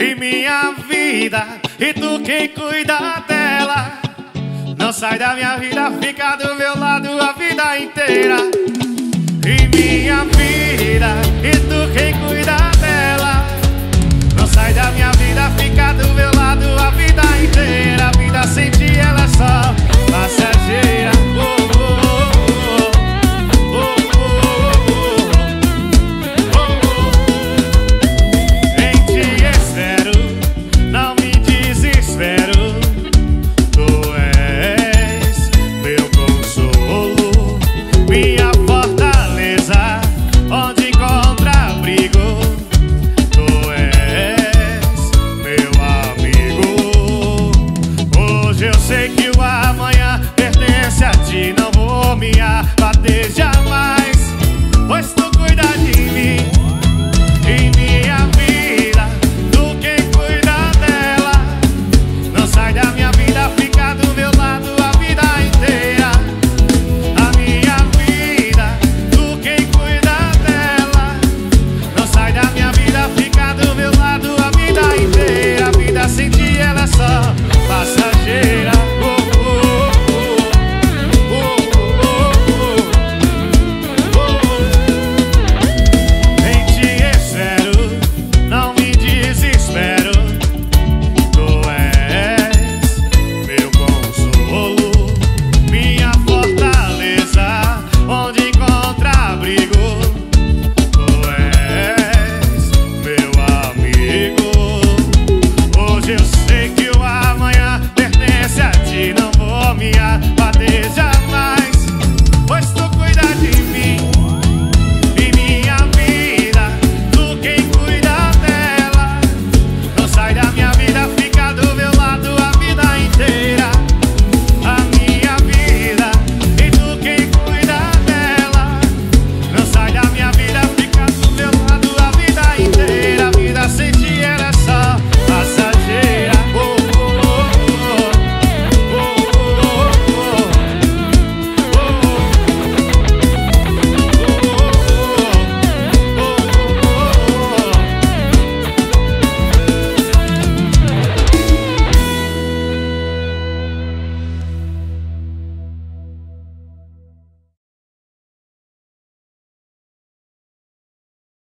E minha vida e tu quem cuida dela. Não sai da minha vida, fica do meu lado a vida inteira. E minha vida e tu quem cuida